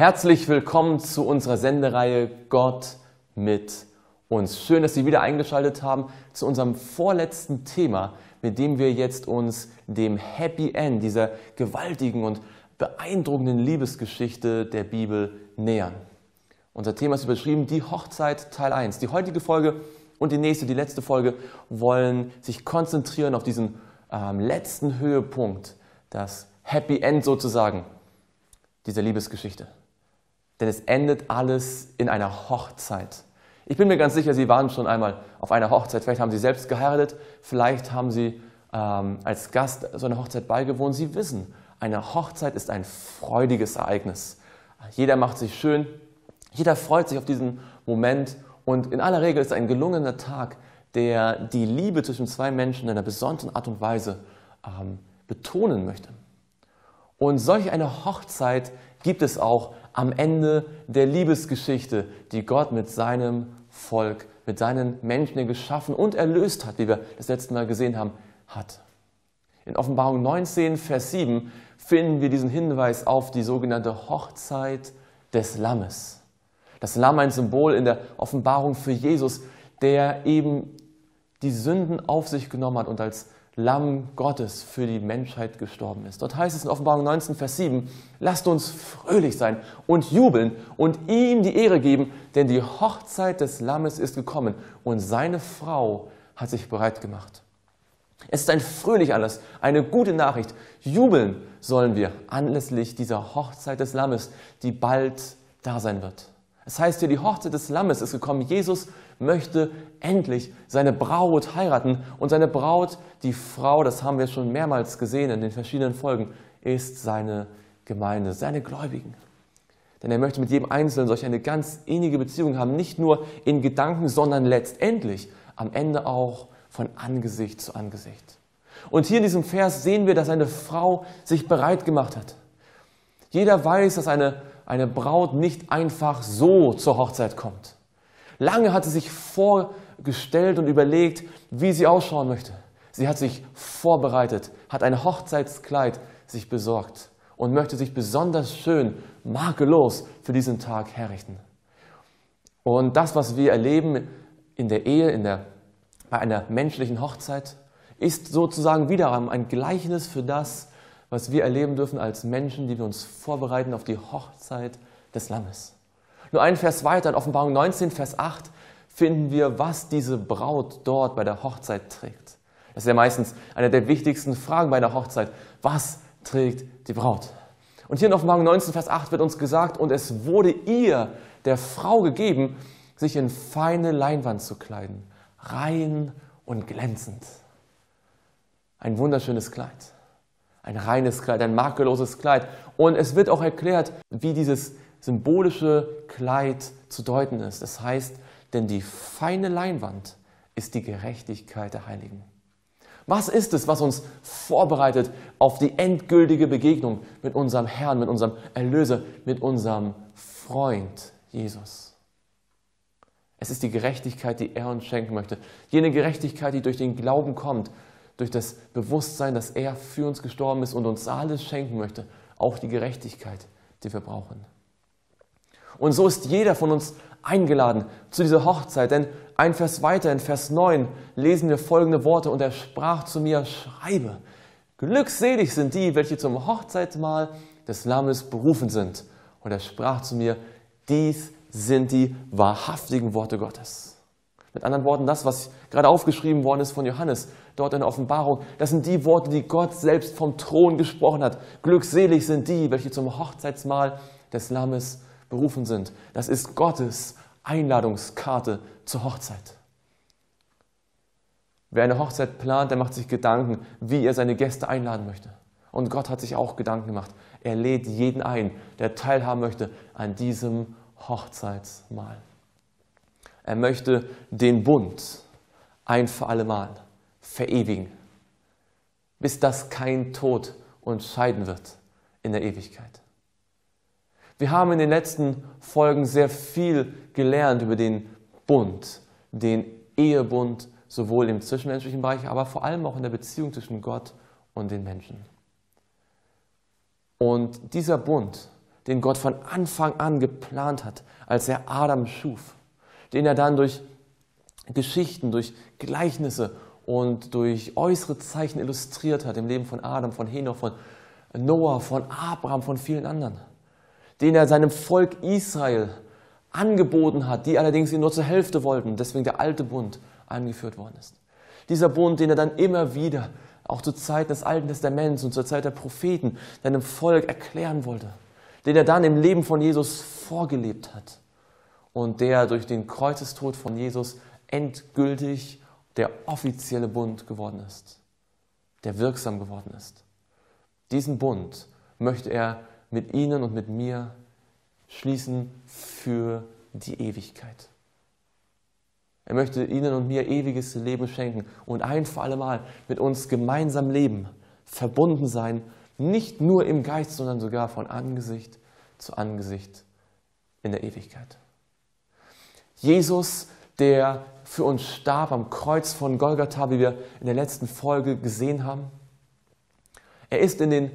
Herzlich willkommen zu unserer Sendereihe Gott mit uns. Schön, dass Sie wieder eingeschaltet haben zu unserem vorletzten Thema, mit dem wir jetzt uns dem Happy End dieser gewaltigen und beeindruckenden Liebesgeschichte der Bibel nähern. Unser Thema ist überschrieben die Hochzeit Teil 1. Die heutige Folge und die nächste, die letzte Folge wollen sich konzentrieren auf diesen ähm, letzten Höhepunkt, das Happy End sozusagen dieser Liebesgeschichte. Denn es endet alles in einer Hochzeit. Ich bin mir ganz sicher, Sie waren schon einmal auf einer Hochzeit. Vielleicht haben Sie selbst geheiratet, vielleicht haben Sie ähm, als Gast so einer Hochzeit beigewohnt. Sie wissen, eine Hochzeit ist ein freudiges Ereignis. Jeder macht sich schön, jeder freut sich auf diesen Moment und in aller Regel ist ein gelungener Tag, der die Liebe zwischen zwei Menschen in einer besonderen Art und Weise ähm, betonen möchte. Und solch eine Hochzeit gibt es auch am Ende der Liebesgeschichte, die Gott mit seinem Volk, mit seinen Menschen, geschaffen und erlöst hat, wie wir das letzte Mal gesehen haben, hat. In Offenbarung 19, Vers 7 finden wir diesen Hinweis auf die sogenannte Hochzeit des Lammes. Das Lamm ein Symbol in der Offenbarung für Jesus, der eben die Sünden auf sich genommen hat und als Lamm Gottes für die Menschheit gestorben ist. Dort heißt es in Offenbarung 19, Vers 7, lasst uns fröhlich sein und jubeln und ihm die Ehre geben, denn die Hochzeit des Lammes ist gekommen und seine Frau hat sich bereit gemacht. Es ist ein fröhlich Anlass, eine gute Nachricht. Jubeln sollen wir anlässlich dieser Hochzeit des Lammes, die bald da sein wird. Es heißt hier, die Hochzeit des Lammes ist gekommen. Jesus möchte endlich seine Braut heiraten. Und seine Braut, die Frau, das haben wir schon mehrmals gesehen in den verschiedenen Folgen, ist seine Gemeinde, seine Gläubigen. Denn er möchte mit jedem Einzelnen solch eine ganz innige Beziehung haben, nicht nur in Gedanken, sondern letztendlich am Ende auch von Angesicht zu Angesicht. Und hier in diesem Vers sehen wir, dass eine Frau sich bereit gemacht hat. Jeder weiß, dass eine, eine Braut nicht einfach so zur Hochzeit kommt. Lange hat sie sich vorgestellt und überlegt, wie sie ausschauen möchte. Sie hat sich vorbereitet, hat ein Hochzeitskleid sich besorgt und möchte sich besonders schön, makellos für diesen Tag herrichten. Und das, was wir erleben in der Ehe, in der, bei einer menschlichen Hochzeit, ist sozusagen wiederum ein Gleichnis für das, was wir erleben dürfen als Menschen, die wir uns vorbereiten auf die Hochzeit des Lammes. Nur ein Vers weiter, in Offenbarung 19, Vers 8, finden wir, was diese Braut dort bei der Hochzeit trägt. Das ist ja meistens eine der wichtigsten Fragen bei der Hochzeit. Was trägt die Braut? Und hier in Offenbarung 19, Vers 8 wird uns gesagt, und es wurde ihr, der Frau, gegeben, sich in feine Leinwand zu kleiden, rein und glänzend. Ein wunderschönes Kleid, ein reines Kleid, ein makelloses Kleid. Und es wird auch erklärt, wie dieses symbolische Kleid zu deuten ist. Das heißt, denn die feine Leinwand ist die Gerechtigkeit der Heiligen. Was ist es, was uns vorbereitet auf die endgültige Begegnung mit unserem Herrn, mit unserem Erlöser, mit unserem Freund Jesus? Es ist die Gerechtigkeit, die er uns schenken möchte. Jene Gerechtigkeit, die durch den Glauben kommt, durch das Bewusstsein, dass er für uns gestorben ist und uns alles schenken möchte. Auch die Gerechtigkeit, die wir brauchen. Und so ist jeder von uns eingeladen zu dieser Hochzeit. Denn ein Vers weiter, in Vers 9, lesen wir folgende Worte. Und er sprach zu mir, schreibe, glückselig sind die, welche zum Hochzeitsmahl des Lammes berufen sind. Und er sprach zu mir, dies sind die wahrhaftigen Worte Gottes. Mit anderen Worten, das, was gerade aufgeschrieben worden ist von Johannes, dort in der Offenbarung, das sind die Worte, die Gott selbst vom Thron gesprochen hat. Glückselig sind die, welche zum Hochzeitsmahl des Lammes berufen sind. Das ist Gottes Einladungskarte zur Hochzeit. Wer eine Hochzeit plant, der macht sich Gedanken, wie er seine Gäste einladen möchte. Und Gott hat sich auch Gedanken gemacht. Er lädt jeden ein, der teilhaben möchte an diesem Hochzeitsmahl. Er möchte den Bund ein für alle Mal verewigen, bis das kein Tod uns scheiden wird in der Ewigkeit. Wir haben in den letzten Folgen sehr viel gelernt über den Bund, den Ehebund, sowohl im zwischenmenschlichen Bereich, aber vor allem auch in der Beziehung zwischen Gott und den Menschen. Und dieser Bund den Gott von Anfang an geplant hat, als er Adam schuf, den er dann durch Geschichten, durch Gleichnisse und durch äußere Zeichen illustriert hat im Leben von Adam, von Henoch, von Noah, von Abraham, von vielen anderen, den er seinem Volk Israel angeboten hat, die allerdings ihn nur zur Hälfte wollten, deswegen der alte Bund eingeführt worden ist. Dieser Bund, den er dann immer wieder, auch zur Zeit des Alten Testaments und zur Zeit der Propheten, seinem Volk erklären wollte, den er dann im Leben von Jesus vorgelebt hat und der durch den Kreuzestod von Jesus endgültig der offizielle Bund geworden ist, der wirksam geworden ist. Diesen Bund möchte er mit Ihnen und mit mir schließen für die Ewigkeit. Er möchte Ihnen und mir ewiges Leben schenken und ein für alle Mal mit uns gemeinsam leben, verbunden sein, nicht nur im Geist, sondern sogar von Angesicht zu Angesicht in der Ewigkeit. Jesus, der für uns starb am Kreuz von Golgatha, wie wir in der letzten Folge gesehen haben. Er ist in den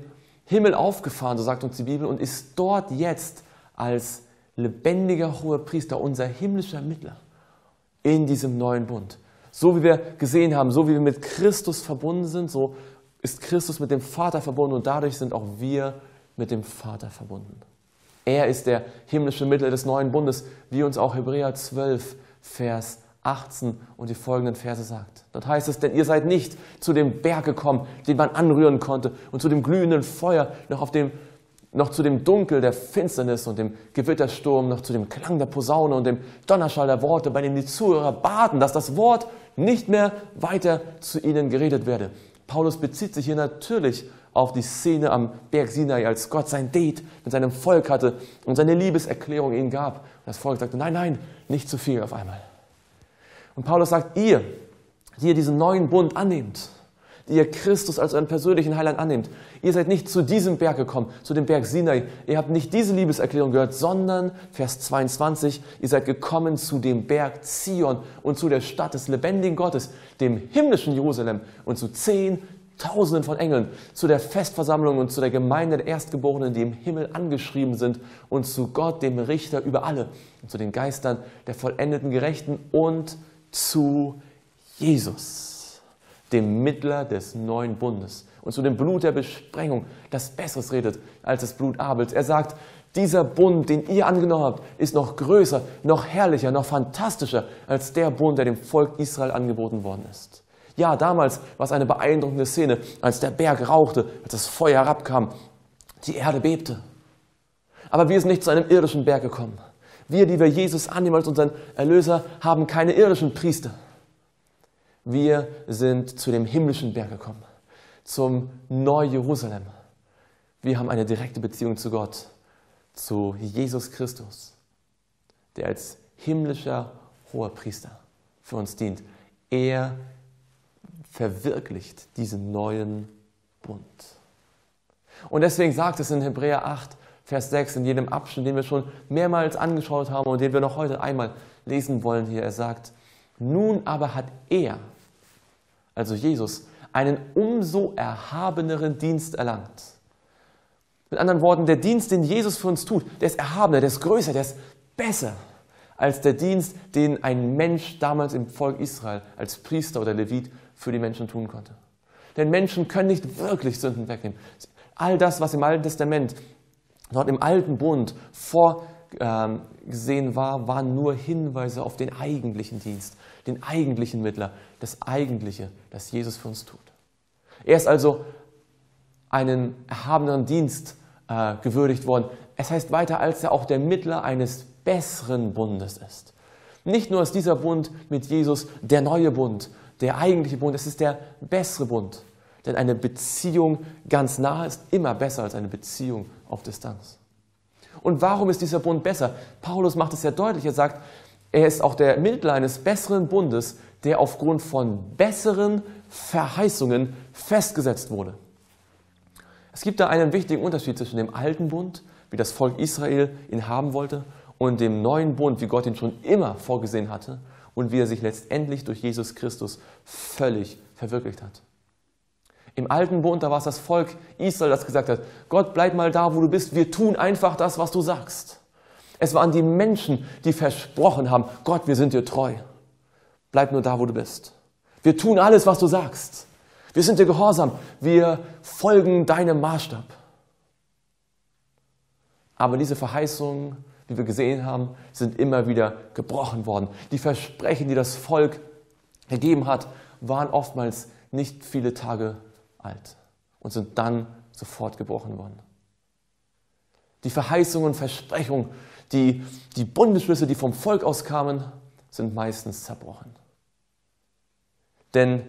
Himmel aufgefahren, so sagt uns die Bibel, und ist dort jetzt als lebendiger hoher Priester, unser himmlischer Mittler in diesem neuen Bund. So wie wir gesehen haben, so wie wir mit Christus verbunden sind, so ist Christus mit dem Vater verbunden und dadurch sind auch wir mit dem Vater verbunden. Er ist der himmlische Mittler des neuen Bundes, wie uns auch Hebräer 12, Vers 18 und die folgenden Verse sagt. Dort heißt es, denn ihr seid nicht zu dem Berg gekommen, den man anrühren konnte, und zu dem glühenden Feuer, noch, auf dem, noch zu dem Dunkel der Finsternis und dem Gewittersturm, noch zu dem Klang der Posaune und dem Donnerschall der Worte, bei dem die Zuhörer baten, dass das Wort nicht mehr weiter zu ihnen geredet werde. Paulus bezieht sich hier natürlich auf die Szene am Berg Sinai, als Gott sein Date mit seinem Volk hatte und seine Liebeserklärung ihnen gab. Und das Volk sagte, nein, nein, nicht zu viel auf einmal. Und Paulus sagt, ihr, die ihr diesen neuen Bund annehmt, die ihr Christus als euren persönlichen Heiland annehmt, ihr seid nicht zu diesem Berg gekommen, zu dem Berg Sinai. Ihr habt nicht diese Liebeserklärung gehört, sondern, Vers 22, ihr seid gekommen zu dem Berg Zion und zu der Stadt des lebendigen Gottes, dem himmlischen Jerusalem und zu zehn Tausenden von Engeln, zu der Festversammlung und zu der Gemeinde der Erstgeborenen, die im Himmel angeschrieben sind, und zu Gott, dem Richter über alle, und zu den Geistern der vollendeten Gerechten und zu Jesus, dem Mittler des neuen Bundes und zu dem Blut der Besprengung, das Besseres redet als das Blut Abels. Er sagt, dieser Bund, den ihr angenommen habt, ist noch größer, noch herrlicher, noch fantastischer als der Bund, der dem Volk Israel angeboten worden ist. Ja, damals war es eine beeindruckende Szene, als der Berg rauchte, als das Feuer herabkam, die Erde bebte. Aber wir sind nicht zu einem irdischen Berg gekommen. Wir, die wir Jesus annehmen als unseren Erlöser, haben keine irdischen Priester. Wir sind zu dem himmlischen Berg gekommen, zum Neu-Jerusalem. Wir haben eine direkte Beziehung zu Gott, zu Jesus Christus, der als himmlischer hoher Priester für uns dient. Er verwirklicht diesen neuen Bund. Und deswegen sagt es in Hebräer 8, Vers 6 in jedem Abschnitt, den wir schon mehrmals angeschaut haben und den wir noch heute einmal lesen wollen hier. Er sagt, nun aber hat er, also Jesus, einen umso erhabeneren Dienst erlangt. Mit anderen Worten, der Dienst, den Jesus für uns tut, der ist erhabener, der ist größer, der ist besser als der Dienst, den ein Mensch damals im Volk Israel als Priester oder Levit für die Menschen tun konnte. Denn Menschen können nicht wirklich Sünden wegnehmen. All das, was im Alten Testament dort im alten Bund vorgesehen war, waren nur Hinweise auf den eigentlichen Dienst, den eigentlichen Mittler, das Eigentliche, das Jesus für uns tut. Er ist also einen erhabeneren Dienst äh, gewürdigt worden. Es heißt weiter, als er auch der Mittler eines besseren Bundes ist. Nicht nur ist dieser Bund mit Jesus der neue Bund, der eigentliche Bund, es ist der bessere Bund. Denn eine Beziehung ganz nah ist immer besser als eine Beziehung auf Distanz. Und warum ist dieser Bund besser? Paulus macht es sehr deutlich. Er sagt, er ist auch der Mittler eines besseren Bundes, der aufgrund von besseren Verheißungen festgesetzt wurde. Es gibt da einen wichtigen Unterschied zwischen dem alten Bund, wie das Volk Israel ihn haben wollte, und dem neuen Bund, wie Gott ihn schon immer vorgesehen hatte und wie er sich letztendlich durch Jesus Christus völlig verwirklicht hat. Im alten Bund, da war es das Volk Israel, das gesagt hat, Gott, bleib mal da, wo du bist, wir tun einfach das, was du sagst. Es waren die Menschen, die versprochen haben, Gott, wir sind dir treu. Bleib nur da, wo du bist. Wir tun alles, was du sagst. Wir sind dir gehorsam. Wir folgen deinem Maßstab. Aber diese Verheißungen, wie wir gesehen haben, sind immer wieder gebrochen worden. Die Versprechen, die das Volk gegeben hat, waren oftmals nicht viele Tage alt und sind dann sofort gebrochen worden. Die Verheißungen und Versprechungen, die, die Bundesschlüsse, die vom Volk aus kamen, sind meistens zerbrochen. Denn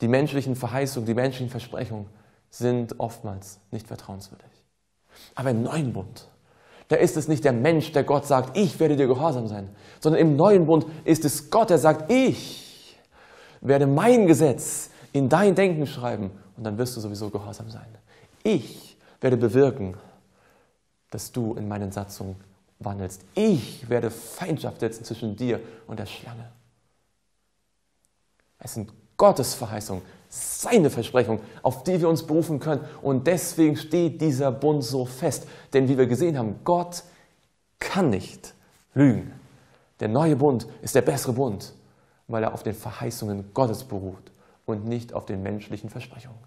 die menschlichen Verheißungen, die menschlichen Versprechungen sind oftmals nicht vertrauenswürdig. Aber im neuen Bund, da ist es nicht der Mensch, der Gott sagt, ich werde dir gehorsam sein, sondern im neuen Bund ist es Gott, der sagt, ich werde mein Gesetz in dein Denken schreiben und dann wirst du sowieso gehorsam sein. Ich werde bewirken, dass du in meinen Satzungen wandelst. Ich werde Feindschaft setzen zwischen dir und der Schlange. Es sind Gottes Verheißungen, seine Versprechung, auf die wir uns berufen können. Und deswegen steht dieser Bund so fest. Denn wie wir gesehen haben, Gott kann nicht lügen. Der neue Bund ist der bessere Bund, weil er auf den Verheißungen Gottes beruht und nicht auf den menschlichen Versprechungen.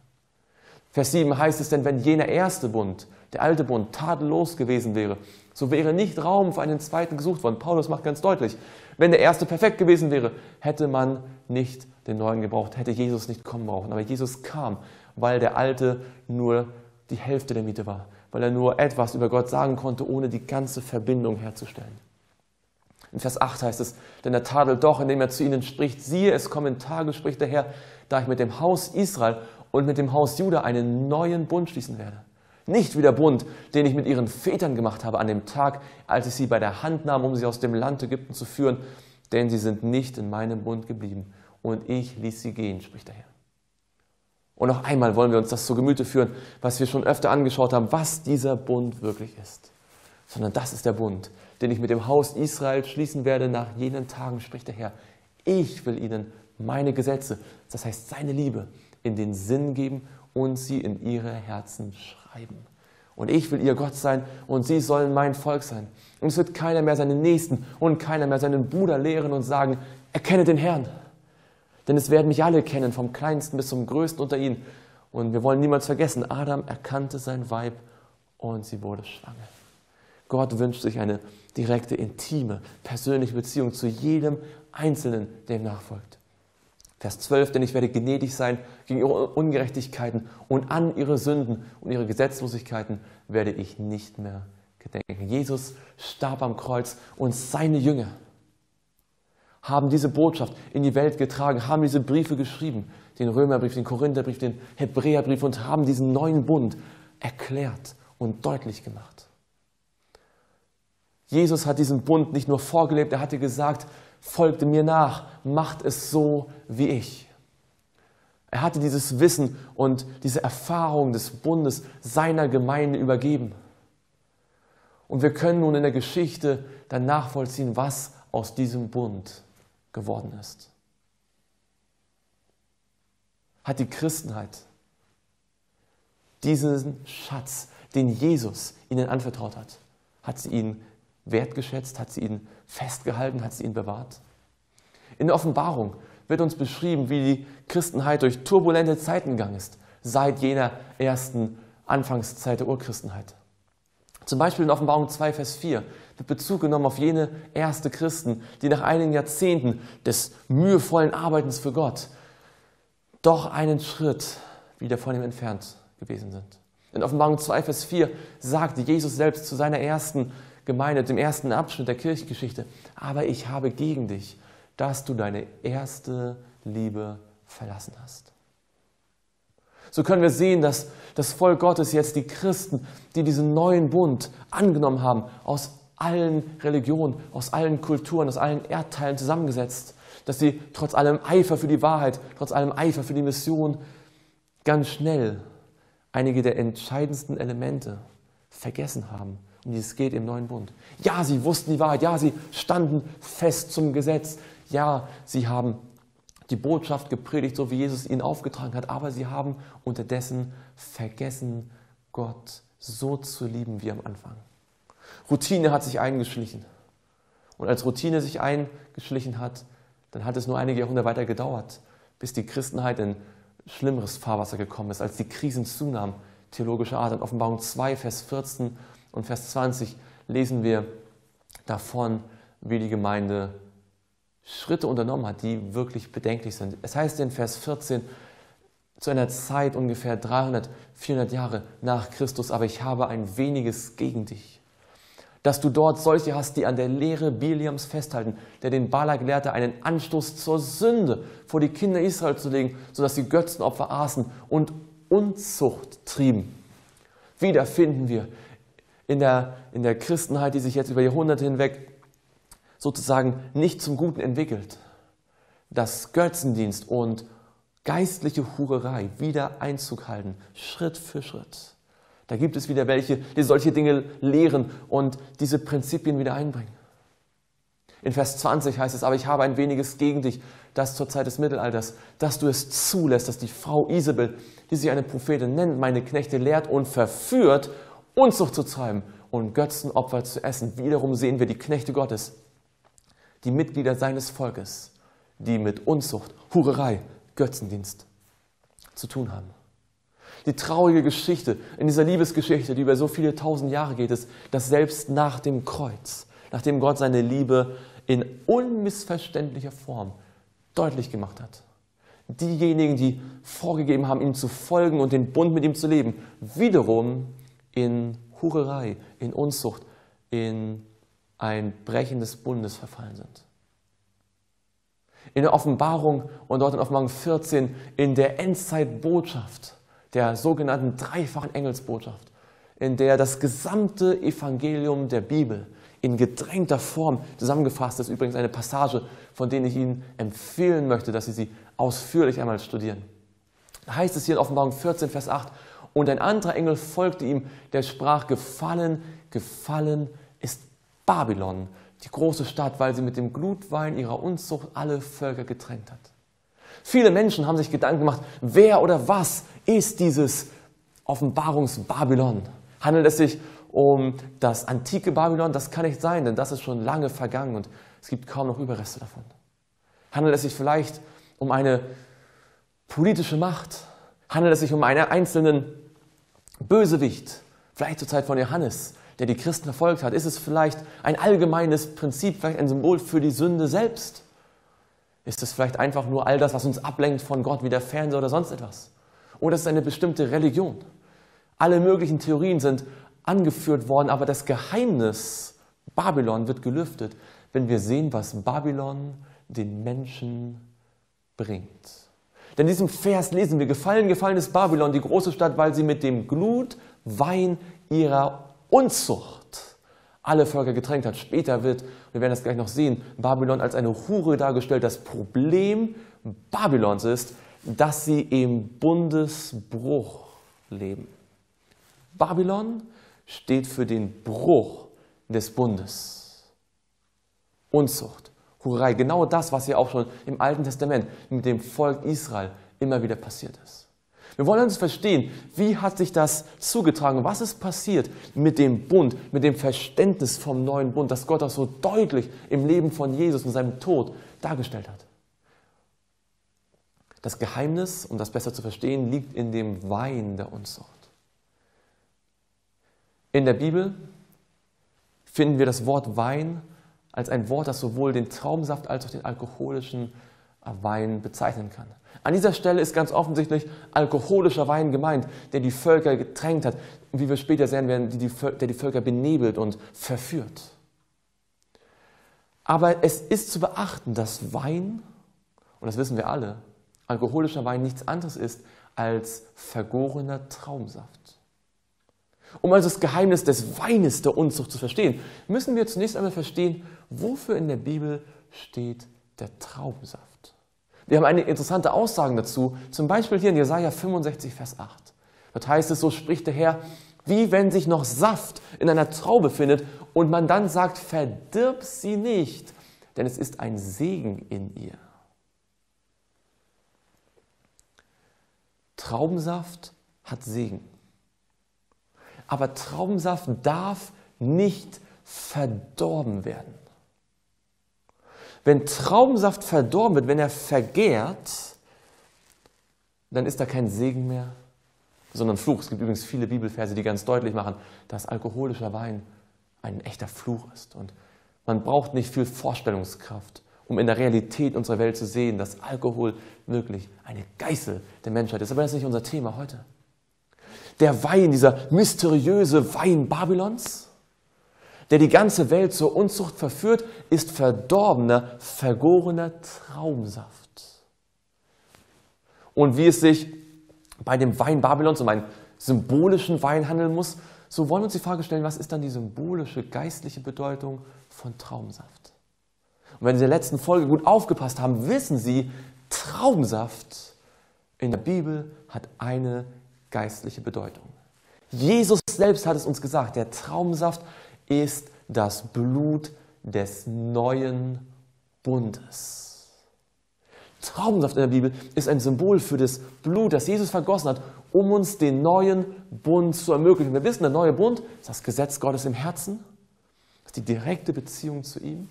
Vers 7 heißt es denn, wenn jener erste Bund, der alte Bund, tadellos gewesen wäre, so wäre nicht Raum für einen zweiten gesucht worden. Paulus macht ganz deutlich, wenn der erste perfekt gewesen wäre, hätte man nicht den neuen gebraucht, hätte Jesus nicht kommen brauchen. Aber Jesus kam, weil der alte nur die Hälfte der Miete war, weil er nur etwas über Gott sagen konnte, ohne die ganze Verbindung herzustellen. In Vers 8 heißt es, denn er tadelt doch, indem er zu ihnen spricht, siehe, es kommen Tage, spricht der Herr, da ich mit dem Haus Israel und mit dem Haus Juda einen neuen Bund schließen werde. Nicht wie der Bund, den ich mit ihren Vätern gemacht habe an dem Tag, als ich sie bei der Hand nahm, um sie aus dem Land Ägypten zu führen, denn sie sind nicht in meinem Bund geblieben und ich ließ sie gehen, spricht der Herr. Und noch einmal wollen wir uns das zu Gemüte führen, was wir schon öfter angeschaut haben, was dieser Bund wirklich ist. Sondern das ist der Bund, den ich mit dem Haus Israel schließen werde nach jenen Tagen, spricht der Herr. Ich will ihnen meine Gesetze, das heißt seine Liebe, in den Sinn geben und sie in ihre Herzen schreiben. Und ich will ihr Gott sein und sie sollen mein Volk sein. Und es wird keiner mehr seinen Nächsten und keiner mehr seinen Bruder lehren und sagen, erkenne den Herrn. Denn es werden mich alle kennen, vom kleinsten bis zum größten unter ihnen. Und wir wollen niemals vergessen, Adam erkannte sein Weib und sie wurde schwanger. Gott wünscht sich eine direkte, intime, persönliche Beziehung zu jedem Einzelnen, der ihm nachfolgt. Vers 12, denn ich werde gnädig sein gegen ihre Ungerechtigkeiten und an ihre Sünden und ihre Gesetzlosigkeiten werde ich nicht mehr gedenken. Jesus starb am Kreuz und seine Jünger haben diese Botschaft in die Welt getragen, haben diese Briefe geschrieben, den Römerbrief, den Korintherbrief, den Hebräerbrief und haben diesen neuen Bund erklärt und deutlich gemacht. Jesus hat diesen Bund nicht nur vorgelebt, er hatte gesagt, folgte mir nach, macht es so wie ich. Er hatte dieses Wissen und diese Erfahrung des Bundes seiner Gemeinde übergeben. Und wir können nun in der Geschichte dann nachvollziehen, was aus diesem Bund geworden ist. Hat die Christenheit diesen Schatz, den Jesus ihnen anvertraut hat, hat sie ihn wertgeschätzt, hat sie ihn festgehalten, hat sie ihn bewahrt. In der Offenbarung wird uns beschrieben, wie die Christenheit durch turbulente Zeiten gegangen ist, seit jener ersten Anfangszeit der Urchristenheit. Zum Beispiel in Offenbarung 2, Vers 4 wird Bezug genommen auf jene erste Christen, die nach einigen Jahrzehnten des mühevollen Arbeitens für Gott doch einen Schritt wieder von ihm entfernt gewesen sind. In Offenbarung 2, Vers 4 sagte Jesus selbst zu seiner ersten Gemeinde, dem ersten Abschnitt der Kirchengeschichte, aber ich habe gegen dich, dass du deine erste Liebe verlassen hast. So können wir sehen, dass das Volk Gottes jetzt die Christen, die diesen neuen Bund angenommen haben, aus allen Religionen, aus allen Kulturen, aus allen Erdteilen zusammengesetzt, dass sie trotz allem Eifer für die Wahrheit, trotz allem Eifer für die Mission ganz schnell einige der entscheidendsten Elemente vergessen haben um die es geht im neuen Bund. Ja, sie wussten die Wahrheit. Ja, sie standen fest zum Gesetz. Ja, sie haben die Botschaft gepredigt, so wie Jesus ihnen aufgetragen hat, aber sie haben unterdessen vergessen, Gott so zu lieben wie am Anfang. Routine hat sich eingeschlichen. Und als Routine sich eingeschlichen hat, dann hat es nur einige Jahrhunderte weiter gedauert, bis die Christenheit in schlimmeres Fahrwasser gekommen ist, als die Krisen zunahmen, theologischer Art. In Offenbarung 2, Vers 14 und Vers 20 lesen wir davon, wie die Gemeinde Schritte unternommen hat, die wirklich bedenklich sind. Es heißt in Vers 14, zu einer Zeit ungefähr 300, 400 Jahre nach Christus, aber ich habe ein weniges gegen dich. Dass du dort solche hast, die an der Lehre Biliams festhalten, der den Balak lehrte, einen Anstoß zur Sünde vor die Kinder Israel zu legen, sodass sie Götzenopfer aßen und Unzucht trieben. Wieder finden wir in der, in der Christenheit, die sich jetzt über Jahrhunderte hinweg sozusagen nicht zum Guten entwickelt, dass Götzendienst und geistliche Hurerei wieder Einzug halten, Schritt für Schritt. Da gibt es wieder welche, die solche Dinge lehren und diese Prinzipien wieder einbringen. In Vers 20 heißt es, aber ich habe ein weniges gegen dich, dass zur Zeit des Mittelalters, dass du es zulässt, dass die Frau Isabel, die sich eine Prophetin nennt, meine Knechte lehrt und verführt, Unzucht zu treiben und Götzenopfer zu essen. Wiederum sehen wir die Knechte Gottes, die Mitglieder seines Volkes, die mit Unzucht, Hurerei, Götzendienst zu tun haben. Die traurige Geschichte in dieser Liebesgeschichte, die über so viele tausend Jahre geht, ist, dass selbst nach dem Kreuz, nachdem Gott seine Liebe in unmissverständlicher Form deutlich gemacht hat, diejenigen, die vorgegeben haben, ihm zu folgen und den Bund mit ihm zu leben, wiederum in Hurerei, in Unzucht, in ein Brechen des Bundes verfallen sind. In der Offenbarung und dort in Offenbarung 14 in der Endzeitbotschaft, der sogenannten dreifachen Engelsbotschaft, in der das gesamte Evangelium der Bibel in gedrängter Form zusammengefasst ist. Übrigens eine Passage, von der ich Ihnen empfehlen möchte, dass Sie sie ausführlich einmal studieren. Da heißt es hier in Offenbarung 14, Vers 8, und ein anderer Engel folgte ihm, der sprach, gefallen, gefallen ist Babylon, die große Stadt, weil sie mit dem Glutwein ihrer Unzucht alle Völker getränkt hat. Viele Menschen haben sich Gedanken gemacht, wer oder was ist dieses Offenbarungsbabylon? Handelt es sich um das antike Babylon? Das kann nicht sein, denn das ist schon lange vergangen und es gibt kaum noch Überreste davon. Handelt es sich vielleicht um eine politische Macht? Handelt es sich um einen einzelnen Bösewicht? Vielleicht zur Zeit von Johannes, der die Christen verfolgt hat? Ist es vielleicht ein allgemeines Prinzip, vielleicht ein Symbol für die Sünde selbst? Ist es vielleicht einfach nur all das, was uns ablenkt von Gott, wie der Fernseher oder sonst etwas? Oder ist es eine bestimmte Religion? Alle möglichen Theorien sind angeführt worden, aber das Geheimnis Babylon wird gelüftet, wenn wir sehen, was Babylon den Menschen bringt. Denn in diesem Vers lesen wir, gefallen, gefallen ist Babylon, die große Stadt, weil sie mit dem Glutwein ihrer Unzucht alle Völker getränkt hat. Später wird, wir werden das gleich noch sehen, Babylon als eine Hure dargestellt. Das Problem Babylons ist, dass sie im Bundesbruch leben. Babylon steht für den Bruch des Bundes. Unzucht, Hurerei, genau das, was ja auch schon im Alten Testament mit dem Volk Israel immer wieder passiert ist. Wir wollen uns verstehen, wie hat sich das zugetragen? Was ist passiert mit dem Bund, mit dem Verständnis vom neuen Bund, das Gott auch so deutlich im Leben von Jesus und seinem Tod dargestellt hat? Das Geheimnis, um das besser zu verstehen, liegt in dem Wein der Unzucht. In der Bibel finden wir das Wort Wein als ein Wort, das sowohl den Traumsaft als auch den alkoholischen Wein bezeichnen kann. An dieser Stelle ist ganz offensichtlich alkoholischer Wein gemeint, der die Völker getränkt hat, wie wir später sehen werden, der die Völker benebelt und verführt. Aber es ist zu beachten, dass Wein, und das wissen wir alle, alkoholischer Wein nichts anderes ist als vergorener Traumsaft. Um also das Geheimnis des Weines der Unzucht zu verstehen, müssen wir zunächst einmal verstehen, wofür in der Bibel steht der Traubensaft. Wir haben eine interessante Aussage dazu, zum Beispiel hier in Jesaja 65, Vers 8. Dort heißt es, so spricht der Herr, wie wenn sich noch Saft in einer Traube findet und man dann sagt, verdirb sie nicht, denn es ist ein Segen in ihr. Traubensaft hat Segen. Aber Traubensaft darf nicht verdorben werden. Wenn Traubensaft verdorben wird, wenn er vergärt, dann ist da kein Segen mehr, sondern Fluch. Es gibt übrigens viele Bibelverse, die ganz deutlich machen, dass alkoholischer Wein ein echter Fluch ist. Und man braucht nicht viel Vorstellungskraft, um in der Realität unserer Welt zu sehen, dass Alkohol wirklich eine Geißel der Menschheit ist. Aber das ist nicht unser Thema heute. Der Wein, dieser mysteriöse Wein Babylons, der die ganze Welt zur Unzucht verführt, ist verdorbener, vergorener Traumsaft. Und wie es sich bei dem Wein Babylons um einen symbolischen Wein handeln muss, so wollen wir uns die Frage stellen, was ist dann die symbolische, geistliche Bedeutung von Traubensaft? Und wenn Sie in der letzten Folge gut aufgepasst haben, wissen Sie, Traubensaft in der Bibel hat eine geistliche Bedeutung. Jesus selbst hat es uns gesagt, der Traubensaft ist das Blut des neuen Bundes. Traubensaft in der Bibel ist ein Symbol für das Blut, das Jesus vergossen hat, um uns den neuen Bund zu ermöglichen. Wir wissen, der neue Bund ist das Gesetz Gottes im Herzen, ist die direkte Beziehung zu ihm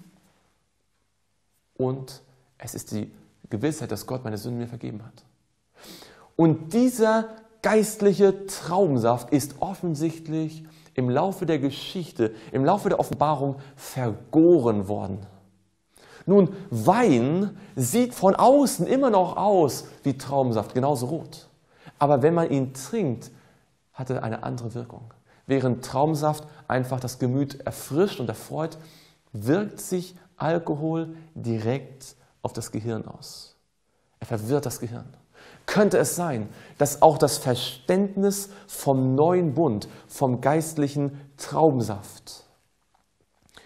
und es ist die Gewissheit, dass Gott meine Sünden mir vergeben hat. Und dieser geistliche Traubensaft ist offensichtlich im Laufe der Geschichte, im Laufe der Offenbarung vergoren worden. Nun, Wein sieht von außen immer noch aus wie Traubensaft, genauso rot. Aber wenn man ihn trinkt, hat er eine andere Wirkung. Während Traubensaft einfach das Gemüt erfrischt und erfreut, wirkt sich Alkohol direkt auf das Gehirn aus. Er verwirrt das Gehirn. Könnte es sein, dass auch das Verständnis vom neuen Bund, vom geistlichen Traubensaft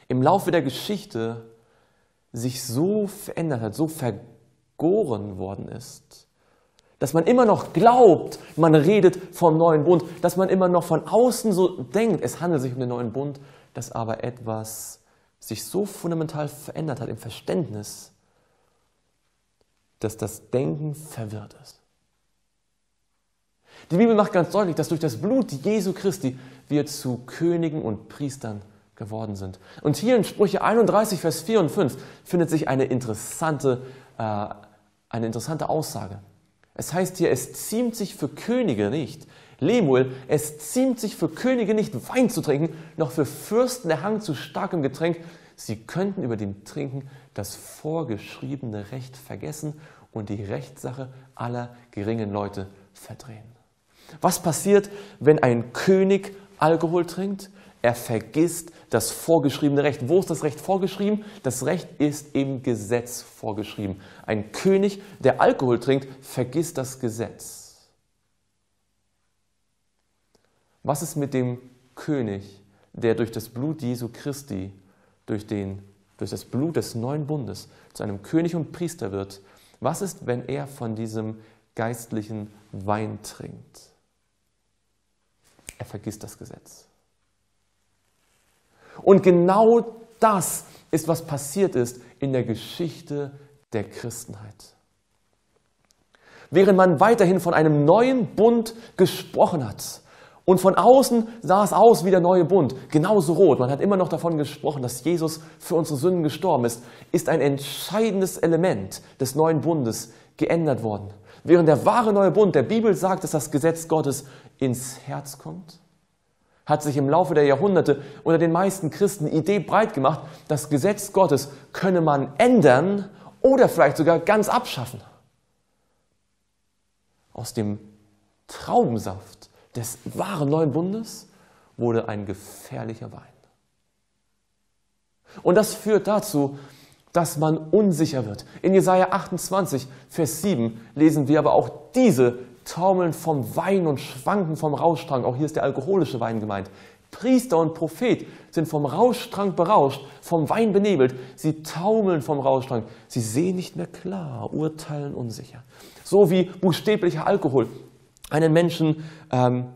im Laufe der Geschichte sich so verändert hat, so vergoren worden ist, dass man immer noch glaubt, man redet vom neuen Bund, dass man immer noch von außen so denkt, es handelt sich um den neuen Bund, dass aber etwas sich so fundamental verändert hat im Verständnis, dass das Denken verwirrt ist. Die Bibel macht ganz deutlich, dass durch das Blut Jesu Christi wir zu Königen und Priestern geworden sind. Und hier in Sprüche 31, Vers 4 und 5 findet sich eine interessante, äh, eine interessante Aussage. Es heißt hier, es ziemt sich für Könige nicht, Lemuel, es ziemt sich für Könige nicht, Wein zu trinken, noch für Fürsten der Hang zu starkem Getränk. Sie könnten über dem Trinken das vorgeschriebene Recht vergessen und die Rechtssache aller geringen Leute verdrehen. Was passiert, wenn ein König Alkohol trinkt? Er vergisst das vorgeschriebene Recht. Wo ist das Recht vorgeschrieben? Das Recht ist im Gesetz vorgeschrieben. Ein König, der Alkohol trinkt, vergisst das Gesetz. Was ist mit dem König, der durch das Blut Jesu Christi, durch, den, durch das Blut des neuen Bundes zu einem König und Priester wird? Was ist, wenn er von diesem geistlichen Wein trinkt? Er vergisst das Gesetz. Und genau das ist, was passiert ist in der Geschichte der Christenheit. Während man weiterhin von einem neuen Bund gesprochen hat und von außen sah es aus wie der neue Bund, genauso rot, man hat immer noch davon gesprochen, dass Jesus für unsere Sünden gestorben ist, ist ein entscheidendes Element des neuen Bundes geändert worden. Während der wahre neue Bund der Bibel sagt, dass das Gesetz Gottes ins Herz kommt, hat sich im Laufe der Jahrhunderte unter den meisten Christen die Idee breit gemacht, das Gesetz Gottes könne man ändern oder vielleicht sogar ganz abschaffen. Aus dem Traubensaft des wahren neuen Bundes wurde ein gefährlicher Wein. Und das führt dazu, dass man unsicher wird. In Jesaja 28, Vers 7 lesen wir aber auch diese taumeln vom Wein und schwanken vom Rauschtrank. Auch hier ist der alkoholische Wein gemeint. Priester und Prophet sind vom Rauschtrank berauscht, vom Wein benebelt. Sie taumeln vom Rauschtrank. Sie sehen nicht mehr klar, urteilen unsicher. So wie buchstäblicher Alkohol einen Menschen ähm,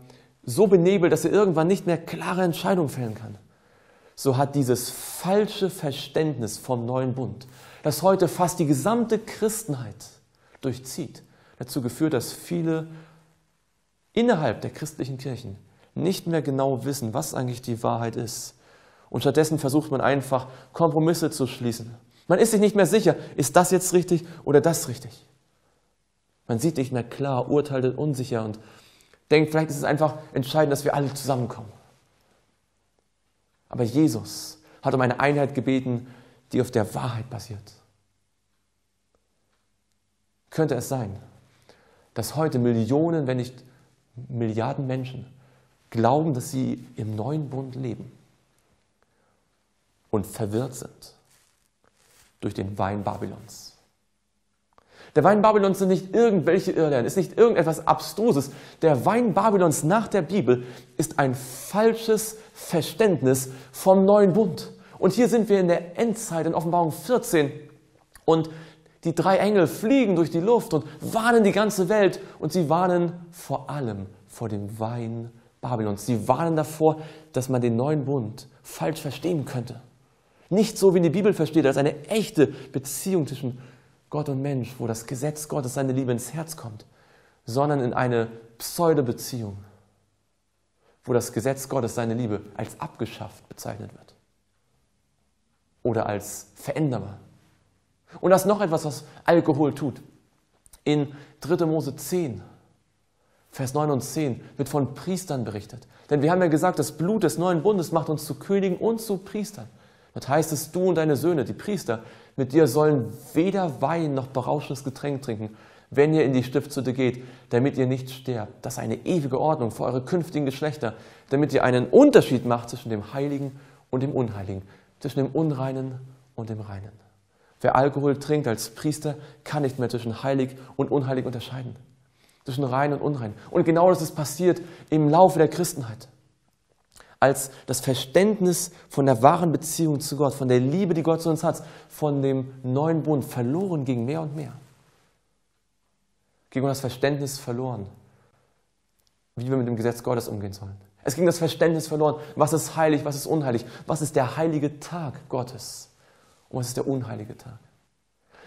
so benebelt, dass er irgendwann nicht mehr klare Entscheidungen fällen kann. So hat dieses falsche Verständnis vom neuen Bund, das heute fast die gesamte Christenheit durchzieht, dazu geführt, dass viele innerhalb der christlichen Kirchen nicht mehr genau wissen, was eigentlich die Wahrheit ist. Und stattdessen versucht man einfach, Kompromisse zu schließen. Man ist sich nicht mehr sicher, ist das jetzt richtig oder das richtig. Man sieht nicht mehr klar, urteilt unsicher und denkt, vielleicht ist es einfach entscheidend, dass wir alle zusammenkommen. Aber Jesus hat um eine Einheit gebeten, die auf der Wahrheit basiert. Könnte es sein, dass heute Millionen, wenn nicht Milliarden Menschen glauben, dass sie im neuen Bund leben und verwirrt sind durch den Wein Babylons? Der Wein Babylons sind nicht irgendwelche Irrlehren, ist nicht irgendetwas Abstruses. Der Wein Babylons nach der Bibel ist ein falsches Verständnis vom neuen Bund. Und hier sind wir in der Endzeit in Offenbarung 14 und die drei Engel fliegen durch die Luft und warnen die ganze Welt und sie warnen vor allem vor dem Wein Babylons. Sie warnen davor, dass man den neuen Bund falsch verstehen könnte. Nicht so, wie die Bibel versteht, als eine echte Beziehung zwischen Gott und Mensch, wo das Gesetz Gottes, seine Liebe ins Herz kommt, sondern in eine Pseudo-Beziehung, wo das Gesetz Gottes, seine Liebe, als abgeschafft bezeichnet wird oder als veränderbar. Und das ist noch etwas, was Alkohol tut. In 3. Mose 10, Vers 9 und 10 wird von Priestern berichtet. Denn wir haben ja gesagt, das Blut des neuen Bundes macht uns zu Königen und zu Priestern. Das heißt es, du und deine Söhne, die Priester, mit dir sollen weder Wein noch berauschendes Getränk trinken, wenn ihr in die Stiftshütte geht, damit ihr nicht sterbt. Das ist eine ewige Ordnung für eure künftigen Geschlechter, damit ihr einen Unterschied macht zwischen dem Heiligen und dem Unheiligen, zwischen dem Unreinen und dem Reinen. Wer Alkohol trinkt als Priester, kann nicht mehr zwischen heilig und unheilig unterscheiden, zwischen rein und unrein. Und genau das ist passiert im Laufe der Christenheit als das Verständnis von der wahren Beziehung zu Gott, von der Liebe, die Gott zu uns hat, von dem neuen Bund verloren ging mehr und mehr. Ging das Verständnis verloren, wie wir mit dem Gesetz Gottes umgehen sollen. Es ging das Verständnis verloren, was ist heilig, was ist unheilig, was ist der heilige Tag Gottes und was ist der unheilige Tag.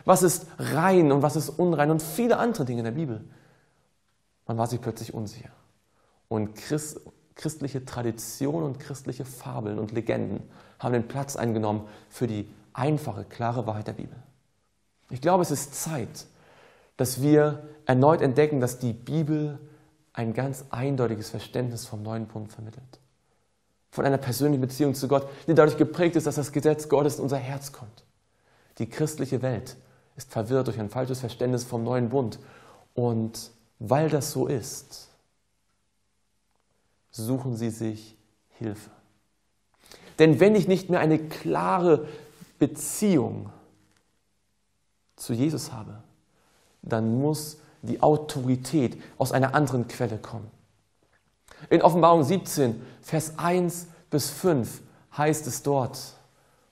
Was ist rein und was ist unrein und viele andere Dinge in der Bibel. Man war sich plötzlich unsicher. Und Christ, christliche Tradition und christliche Fabeln und Legenden haben den Platz eingenommen für die einfache, klare Wahrheit der Bibel. Ich glaube, es ist Zeit, dass wir erneut entdecken, dass die Bibel ein ganz eindeutiges Verständnis vom neuen Bund vermittelt. Von einer persönlichen Beziehung zu Gott, die dadurch geprägt ist, dass das Gesetz Gottes in unser Herz kommt. Die christliche Welt ist verwirrt durch ein falsches Verständnis vom neuen Bund. Und weil das so ist, suchen sie sich Hilfe. Denn wenn ich nicht mehr eine klare Beziehung zu Jesus habe, dann muss die Autorität aus einer anderen Quelle kommen. In Offenbarung 17, Vers 1 bis 5 heißt es dort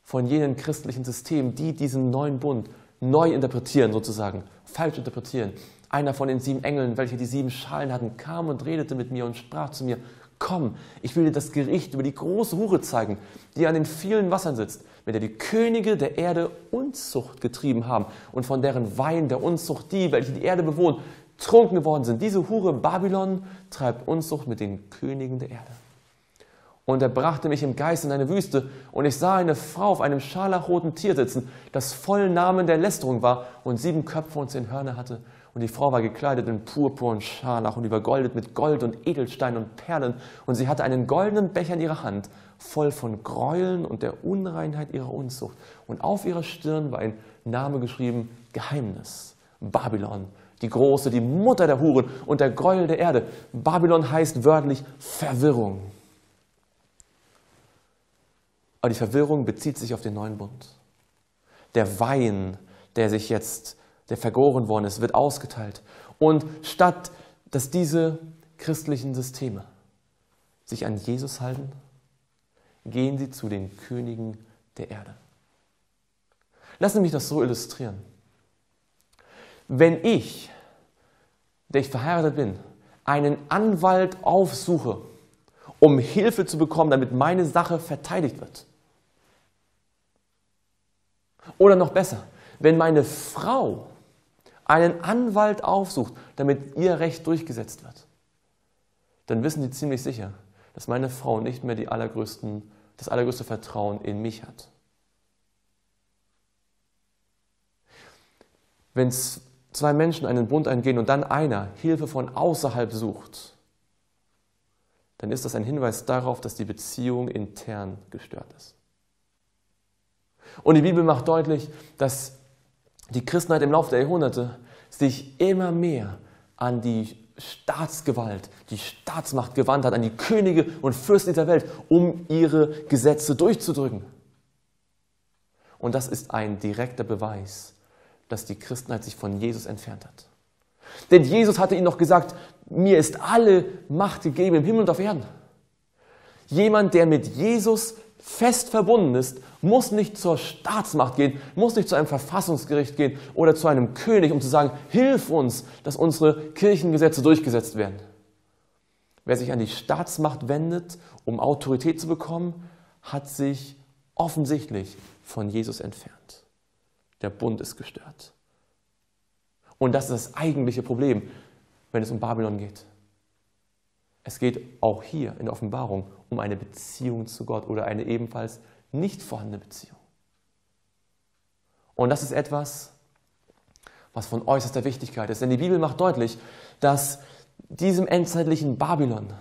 von jenen christlichen Systemen, die diesen neuen Bund neu interpretieren, sozusagen, falsch interpretieren. Einer von den sieben Engeln, welche die sieben Schalen hatten, kam und redete mit mir und sprach zu mir, Komm, ich will dir das Gericht über die große Hure zeigen, die an den vielen Wassern sitzt, mit der die Könige der Erde Unzucht getrieben haben und von deren Wein der Unzucht die, welche die Erde bewohnen, trunken geworden sind. Diese Hure Babylon treibt Unzucht mit den Königen der Erde. Und er brachte mich im Geist in eine Wüste, und ich sah eine Frau auf einem scharlachroten Tier sitzen, das voll Namen der Lästerung war und sieben Köpfe und zehn Hörner hatte. Und die Frau war gekleidet in Purpur und Scharlach und übergoldet mit Gold und Edelsteinen und Perlen. Und sie hatte einen goldenen Becher in ihrer Hand, voll von Gräueln und der Unreinheit ihrer Unzucht. Und auf ihrer Stirn war ein Name geschrieben, Geheimnis, Babylon, die große, die Mutter der Huren und der Gräuel der Erde. Babylon heißt wörtlich Verwirrung. Aber die Verwirrung bezieht sich auf den neuen Bund. Der Wein, der sich jetzt der vergoren worden ist, wird ausgeteilt. Und statt dass diese christlichen Systeme sich an Jesus halten, gehen sie zu den Königen der Erde. Lassen Sie mich das so illustrieren. Wenn ich, der ich verheiratet bin, einen Anwalt aufsuche, um Hilfe zu bekommen, damit meine Sache verteidigt wird, oder noch besser, wenn meine Frau einen Anwalt aufsucht, damit ihr Recht durchgesetzt wird, dann wissen sie ziemlich sicher, dass meine Frau nicht mehr die allergrößten, das allergrößte Vertrauen in mich hat. Wenn zwei Menschen einen Bund eingehen und dann einer Hilfe von außerhalb sucht, dann ist das ein Hinweis darauf, dass die Beziehung intern gestört ist. Und die Bibel macht deutlich, dass die Christenheit im Laufe der Jahrhunderte sich immer mehr an die Staatsgewalt, die Staatsmacht gewandt hat, an die Könige und Fürsten dieser Welt, um ihre Gesetze durchzudrücken. Und das ist ein direkter Beweis, dass die Christenheit sich von Jesus entfernt hat. Denn Jesus hatte ihnen noch gesagt, mir ist alle Macht gegeben im Himmel und auf Erden. Jemand, der mit Jesus fest verbunden ist, muss nicht zur Staatsmacht gehen, muss nicht zu einem Verfassungsgericht gehen oder zu einem König, um zu sagen, hilf uns, dass unsere Kirchengesetze durchgesetzt werden. Wer sich an die Staatsmacht wendet, um Autorität zu bekommen, hat sich offensichtlich von Jesus entfernt. Der Bund ist gestört. Und das ist das eigentliche Problem, wenn es um Babylon geht. Es geht auch hier in der Offenbarung um eine Beziehung zu Gott oder eine ebenfalls nicht vorhandene Beziehung. Und das ist etwas, was von äußerster Wichtigkeit ist. Denn die Bibel macht deutlich, dass diesem endzeitlichen Babylon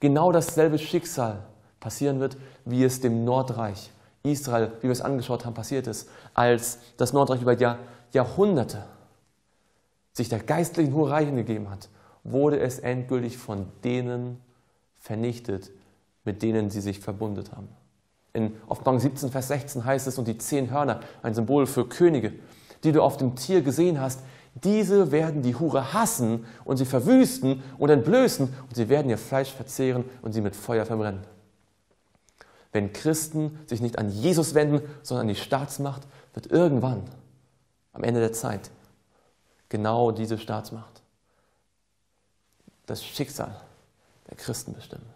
genau dasselbe Schicksal passieren wird, wie es dem Nordreich Israel, wie wir es angeschaut haben, passiert ist, als das Nordreich über Jahr, Jahrhunderte sich der geistlichen Hurerei hingegeben hat, wurde es endgültig von denen vernichtet, mit denen sie sich verbundet haben. In Offenbarung 17, Vers 16 heißt es, und die zehn Hörner, ein Symbol für Könige, die du auf dem Tier gesehen hast, diese werden die Hure hassen und sie verwüsten und entblößen und sie werden ihr Fleisch verzehren und sie mit Feuer verbrennen. Wenn Christen sich nicht an Jesus wenden, sondern an die Staatsmacht, wird irgendwann am Ende der Zeit genau diese Staatsmacht das Schicksal der Christen bestimmen.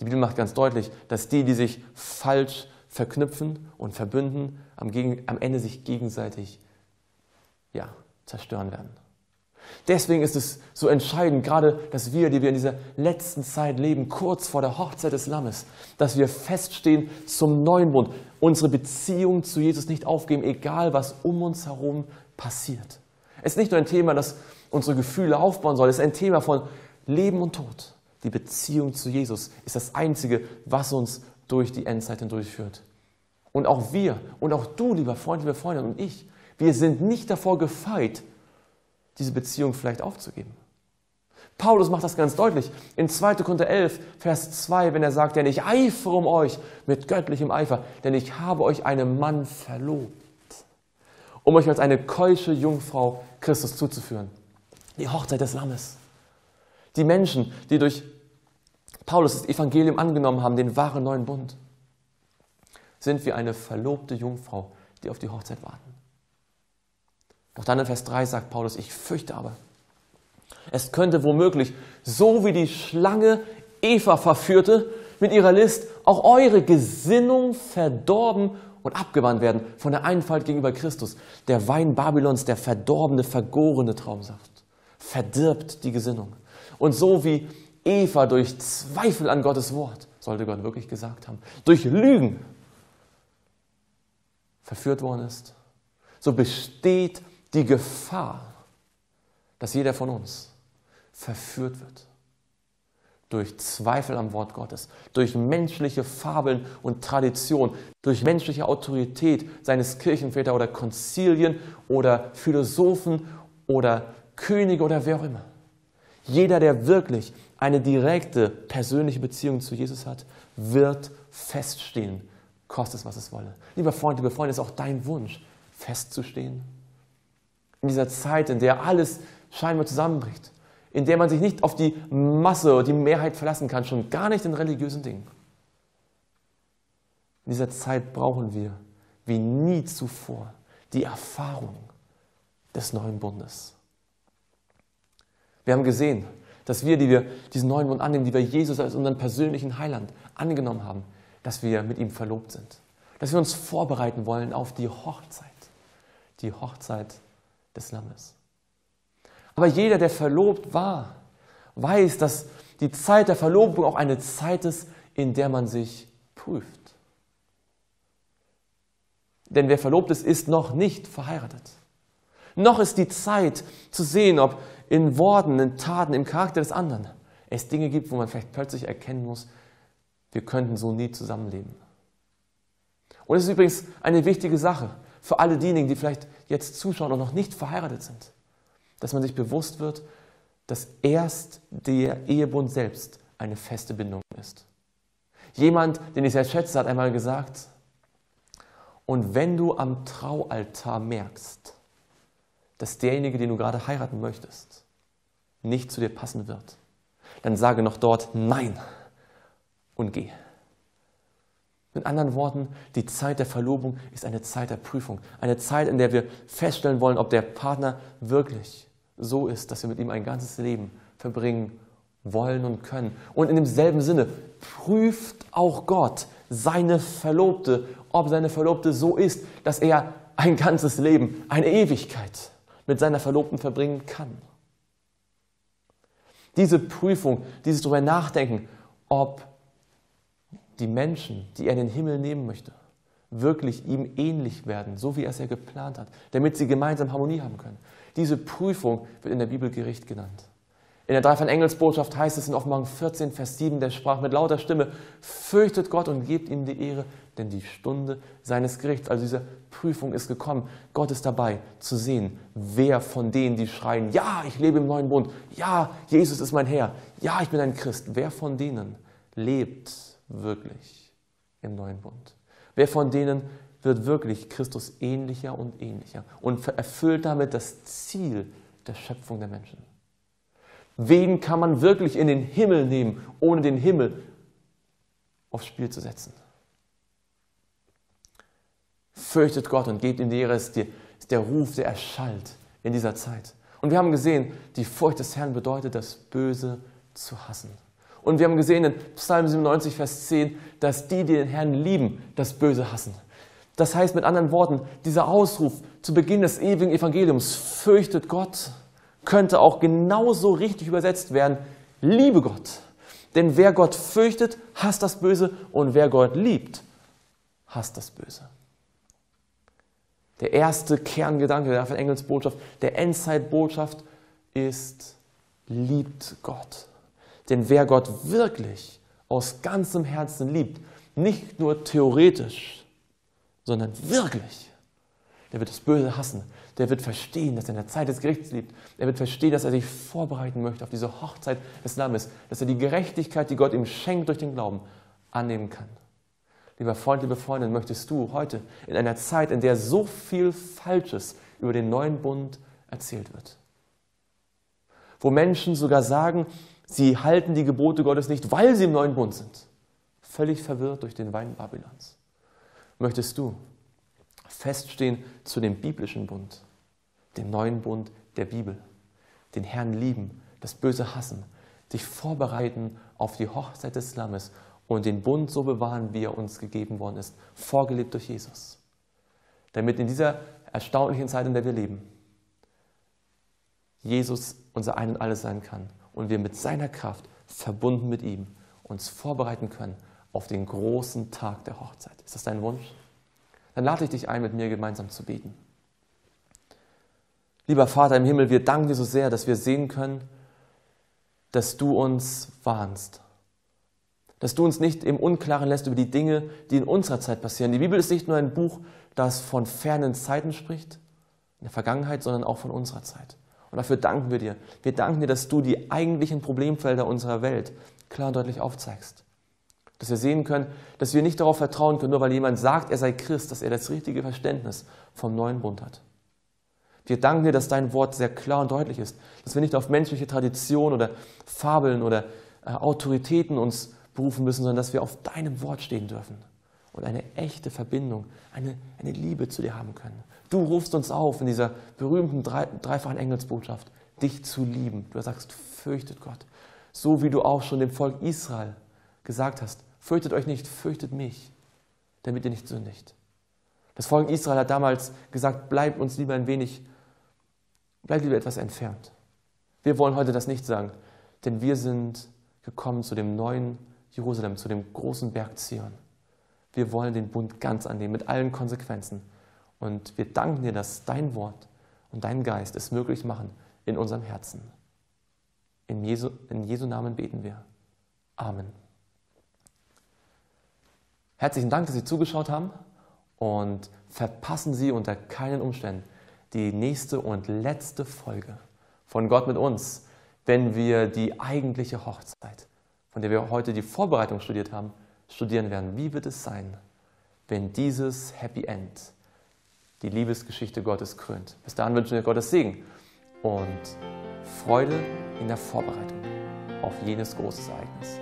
Die Bibel macht ganz deutlich, dass die, die sich falsch verknüpfen und verbünden, am, am Ende sich gegenseitig ja, zerstören werden. Deswegen ist es so entscheidend, gerade dass wir, die wir in dieser letzten Zeit leben, kurz vor der Hochzeit des Lammes, dass wir feststehen zum neuen Bund, unsere Beziehung zu Jesus nicht aufgeben, egal was um uns herum passiert. Es ist nicht nur ein Thema, das unsere Gefühle aufbauen soll, es ist ein Thema von Leben und Tod. Die Beziehung zu Jesus ist das Einzige, was uns durch die Endzeit hindurchführt. Und auch wir und auch du, lieber Freund, liebe Freundin und ich, wir sind nicht davor gefeit, diese Beziehung vielleicht aufzugeben. Paulus macht das ganz deutlich in 2. Korinther 11, Vers 2, wenn er sagt, denn ich eifere um euch mit göttlichem Eifer, denn ich habe euch einem Mann verlobt, um euch als eine keusche Jungfrau Christus zuzuführen. Die Hochzeit des Lammes. Die Menschen, die durch Paulus das Evangelium angenommen haben, den wahren neuen Bund, sind wie eine verlobte Jungfrau, die auf die Hochzeit warten. Doch dann in Vers 3 sagt Paulus, ich fürchte aber, es könnte womöglich, so wie die Schlange Eva verführte, mit ihrer List auch eure Gesinnung verdorben und abgewandt werden von der Einfalt gegenüber Christus. Der Wein Babylons, der verdorbene, vergorene Traumsaft, verdirbt die Gesinnung. Und so wie Eva durch Zweifel an Gottes Wort, sollte Gott wirklich gesagt haben, durch Lügen verführt worden ist, so besteht die Gefahr, dass jeder von uns verführt wird. Durch Zweifel am Wort Gottes, durch menschliche Fabeln und Tradition, durch menschliche Autorität seines Kirchenväter oder Konzilien oder Philosophen oder Könige oder wer auch immer. Jeder, der wirklich eine direkte persönliche Beziehung zu Jesus hat, wird feststehen, kostet es, was es wolle. Lieber Freund, liebe Freunde, ist auch dein Wunsch, festzustehen. In dieser Zeit, in der alles scheinbar zusammenbricht, in der man sich nicht auf die Masse oder die Mehrheit verlassen kann, schon gar nicht in religiösen Dingen. In dieser Zeit brauchen wir wie nie zuvor die Erfahrung des neuen Bundes. Wir haben gesehen, dass wir, die wir diesen neuen Bund annehmen, die wir Jesus als unseren persönlichen Heiland angenommen haben, dass wir mit ihm verlobt sind. Dass wir uns vorbereiten wollen auf die Hochzeit. Die Hochzeit des Lammes. Aber jeder, der verlobt war, weiß, dass die Zeit der Verlobung auch eine Zeit ist, in der man sich prüft. Denn wer verlobt ist, ist noch nicht verheiratet. Noch ist die Zeit zu sehen, ob in Worten, in Taten, im Charakter des anderen es Dinge gibt, wo man vielleicht plötzlich erkennen muss, wir könnten so nie zusammenleben. Und es ist übrigens eine wichtige Sache für alle diejenigen, die vielleicht jetzt zuschauen und noch nicht verheiratet sind, dass man sich bewusst wird, dass erst der Ehebund selbst eine feste Bindung ist. Jemand, den ich sehr schätze, hat einmal gesagt, und wenn du am Traualtar merkst, dass derjenige, den du gerade heiraten möchtest, nicht zu dir passen wird, dann sage noch dort Nein und geh. Mit anderen Worten, die Zeit der Verlobung ist eine Zeit der Prüfung. Eine Zeit, in der wir feststellen wollen, ob der Partner wirklich so ist, dass wir mit ihm ein ganzes Leben verbringen wollen und können. Und in demselben Sinne prüft auch Gott seine Verlobte, ob seine Verlobte so ist, dass er ein ganzes Leben, eine Ewigkeit mit seiner Verlobten verbringen kann. Diese Prüfung, dieses darüber nachdenken, ob die Menschen, die er in den Himmel nehmen möchte, wirklich ihm ähnlich werden, so wie er es ja geplant hat, damit sie gemeinsam Harmonie haben können. Diese Prüfung wird in der Bibel Gericht genannt. In der Dreifach Engelsbotschaft heißt es in Offenbarung 14, Vers 7, der sprach mit lauter Stimme, fürchtet Gott und gebt ihm die Ehre, denn die Stunde seines Gerichts, also diese Prüfung ist gekommen. Gott ist dabei zu sehen, wer von denen, die schreien, ja, ich lebe im neuen Bund, ja, Jesus ist mein Herr, ja, ich bin ein Christ, wer von denen lebt wirklich im neuen Bund? Wer von denen wird wirklich Christus ähnlicher und ähnlicher und erfüllt damit das Ziel der Schöpfung der Menschen? Wen kann man wirklich in den Himmel nehmen, ohne den Himmel aufs Spiel zu setzen? Fürchtet Gott und gebt ihm die Ehre, ist, ist der Ruf, der erschallt in dieser Zeit. Und wir haben gesehen, die Furcht des Herrn bedeutet, das Böse zu hassen. Und wir haben gesehen in Psalm 97, Vers 10, dass die, die den Herrn lieben, das Böse hassen. Das heißt mit anderen Worten, dieser Ausruf zu Beginn des ewigen Evangeliums, fürchtet Gott könnte auch genauso richtig übersetzt werden, liebe Gott. Denn wer Gott fürchtet, hasst das Böse und wer Gott liebt, hasst das Böse. Der erste Kerngedanke der Engelsbotschaft, der Endzeitbotschaft ist, liebt Gott. Denn wer Gott wirklich aus ganzem Herzen liebt, nicht nur theoretisch, sondern wirklich, der wird das Böse hassen, der wird verstehen, dass er in der Zeit des Gerichts lebt. Er wird verstehen, dass er sich vorbereiten möchte auf diese Hochzeit des Lammes, dass er die Gerechtigkeit, die Gott ihm schenkt durch den Glauben, annehmen kann. Lieber Freund, liebe Freundin, möchtest du heute in einer Zeit, in der so viel Falsches über den neuen Bund erzählt wird, wo Menschen sogar sagen, sie halten die Gebote Gottes nicht, weil sie im neuen Bund sind, völlig verwirrt durch den Wein Babylons, möchtest du feststehen zu dem biblischen Bund, den neuen Bund der Bibel, den Herrn lieben, das Böse hassen, dich vorbereiten auf die Hochzeit des Lammes und den Bund so bewahren, wie er uns gegeben worden ist, vorgelebt durch Jesus. Damit in dieser erstaunlichen Zeit, in der wir leben, Jesus unser Ein und Alles sein kann und wir mit seiner Kraft verbunden mit ihm uns vorbereiten können auf den großen Tag der Hochzeit. Ist das dein Wunsch? Dann lade ich dich ein, mit mir gemeinsam zu beten. Lieber Vater im Himmel, wir danken dir so sehr, dass wir sehen können, dass du uns warnst. Dass du uns nicht im Unklaren lässt über die Dinge, die in unserer Zeit passieren. Die Bibel ist nicht nur ein Buch, das von fernen Zeiten spricht, in der Vergangenheit, sondern auch von unserer Zeit. Und dafür danken wir dir. Wir danken dir, dass du die eigentlichen Problemfelder unserer Welt klar und deutlich aufzeigst. Dass wir sehen können, dass wir nicht darauf vertrauen können, nur weil jemand sagt, er sei Christ, dass er das richtige Verständnis vom neuen Bund hat. Wir danken dir, dass dein Wort sehr klar und deutlich ist, dass wir nicht auf menschliche Tradition oder Fabeln oder äh, Autoritäten uns berufen müssen, sondern dass wir auf deinem Wort stehen dürfen und eine echte Verbindung, eine, eine Liebe zu dir haben können. Du rufst uns auf in dieser berühmten drei, dreifachen Engelsbotschaft, dich zu lieben. Du sagst, fürchtet Gott. So wie du auch schon dem Volk Israel gesagt hast, fürchtet euch nicht, fürchtet mich, damit ihr nicht sündigt. Das Volk Israel hat damals gesagt, bleibt uns lieber ein wenig Bleib lieber etwas entfernt. Wir wollen heute das nicht sagen. Denn wir sind gekommen zu dem neuen Jerusalem, zu dem großen Berg Zion. Wir wollen den Bund ganz annehmen, mit allen Konsequenzen. Und wir danken dir, dass dein Wort und dein Geist es möglich machen in unserem Herzen. In Jesu, in Jesu Namen beten wir. Amen. Herzlichen Dank, dass Sie zugeschaut haben und verpassen Sie unter keinen Umständen die nächste und letzte Folge von Gott mit uns, wenn wir die eigentliche Hochzeit, von der wir heute die Vorbereitung studiert haben, studieren werden. Wie wird es sein, wenn dieses Happy End die Liebesgeschichte Gottes krönt? Bis dahin wünschen wir Gottes Segen und Freude in der Vorbereitung auf jenes große Ereignis.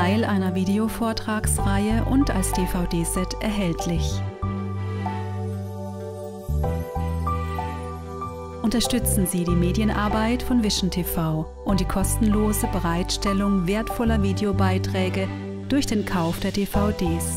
Teil einer Videovortragsreihe und als DVD-Set erhältlich. Unterstützen Sie die Medienarbeit von Vision TV und die kostenlose Bereitstellung wertvoller Videobeiträge durch den Kauf der DVDs.